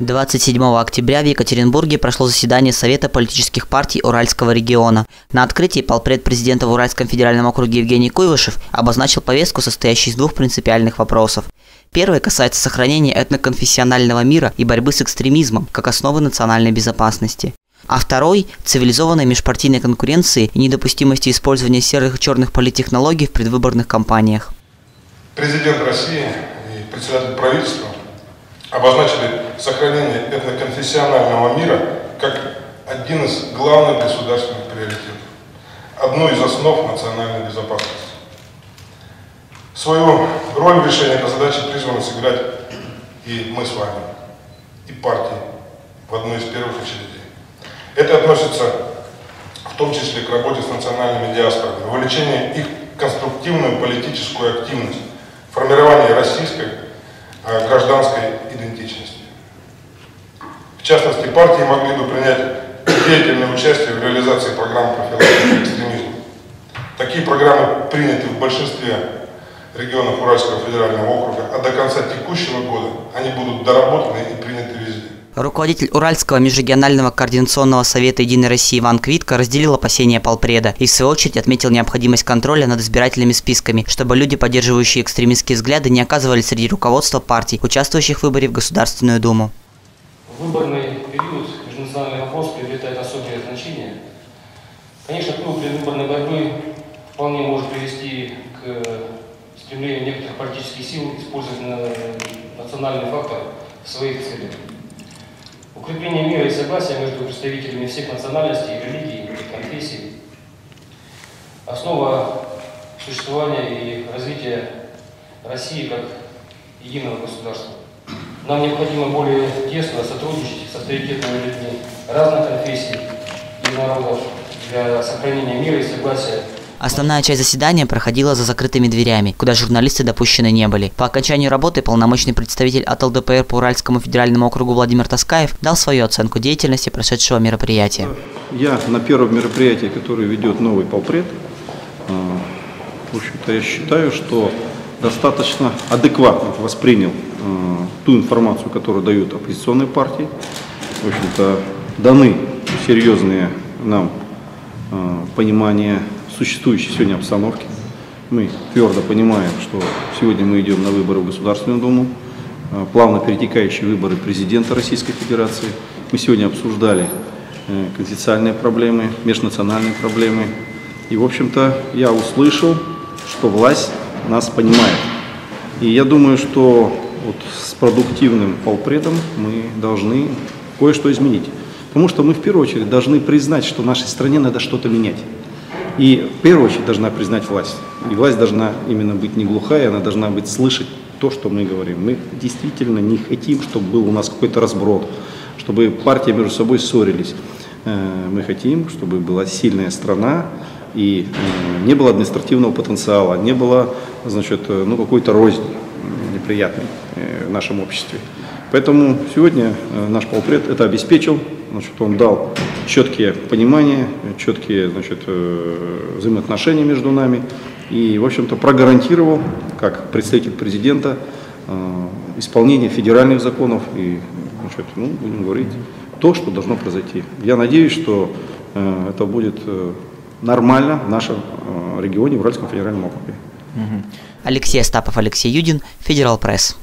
27 октября в Екатеринбурге прошло заседание Совета политических партий Уральского региона. На открытии полпред президента в Уральском федеральном округе Евгений Куйвышев обозначил повестку, состоящую из двух принципиальных вопросов. Первый касается сохранения этноконфессионального мира и борьбы с экстремизмом как основы национальной безопасности. А второй – цивилизованной межпартийной конкуренции и недопустимости использования серых и черных политтехнологий в предвыборных кампаниях. Президент России и председатель правительства обозначили сохранение этноконфессионального мира как один из главных государственных приоритетов, одну из основ национальной безопасности. Свою роль в решении этой задачи призваны сыграть и мы с вами, и партии в одной из первых очередей. Это относится в том числе к работе с национальными диаспорами, вовлечение их конструктивную политическую активность, формирование российской Э, гражданской идентичности. Частности, партии могли бы принять деятельное участие в реализации программ профилактики экстремизма. Такие программы приняты в большинстве регионов Уральского федерального округа, а до конца текущего года они будут доработаны и приняты везде. Руководитель Уральского межрегионального координационного совета «Единой России» Иван Квитко разделил опасения полпреда и в свою очередь отметил необходимость контроля над избирательными списками, чтобы люди, поддерживающие экстремистские взгляды, не оказывались среди руководства партий, участвующих в выборе в Государственную Думу. Выборный период межнациональный вопрос приобретает особое значение. Конечно, пыл предвыборной борьбы вполне может привести к стремлению некоторых политических сил использовать национальный фактор в своих целях. Укрепление мира и согласия между представителями всех национальностей, религий и конфессий – основа существования и развития России как единого государства. Нам необходимо более тесно сотрудничать с авторитетными людьми разных конфессий и народов для сохранения мира и согласия Основная часть заседания проходила за закрытыми дверями, куда журналисты допущены не были. По окончанию работы полномочный представитель от ЛДПР по Уральскому федеральному округу Владимир Таскаев дал свою оценку деятельности прошедшего мероприятия. Я на первом мероприятии, которое ведет новый полпред, э, в общем-то, я считаю, что достаточно адекватно воспринял ту информацию, которую дают оппозиционные партии. В общем-то, даны серьезные нам э, понимания существующей сегодня обстановки. Мы твердо понимаем, что сегодня мы идем на выборы в Государственную Думу, э, плавно перетекающие выборы президента Российской Федерации. Мы сегодня обсуждали э, конституционные проблемы, межнациональные проблемы. И, в общем-то, я услышал, что власть нас понимает. И я думаю, что вот с продуктивным полпредом мы должны кое-что изменить. Потому что мы в первую очередь должны признать, что нашей стране надо что-то менять. И в первую очередь должна признать власть. И власть должна именно быть не глухая, она должна быть слышать то, что мы говорим. Мы действительно не хотим, чтобы был у нас какой-то разброд, чтобы партии между собой ссорились. Э, мы хотим, чтобы была сильная страна и э, не было административного потенциала, не было значит, э, ну, какой-то рознь неприятной в нашем обществе. Поэтому сегодня наш полпред это обеспечил, значит, он дал четкие понимания, четкие значит, э, взаимоотношения между нами и, в общем-то, прогарантировал, как представитель президента, э, исполнение федеральных законов и, значит, ну, будем говорить, то, что должно произойти. Я надеюсь, что э, это будет нормально в нашем регионе, в Уральском федеральном округе. Алексей Остапов, Алексей Юдин, Федерал Пресс.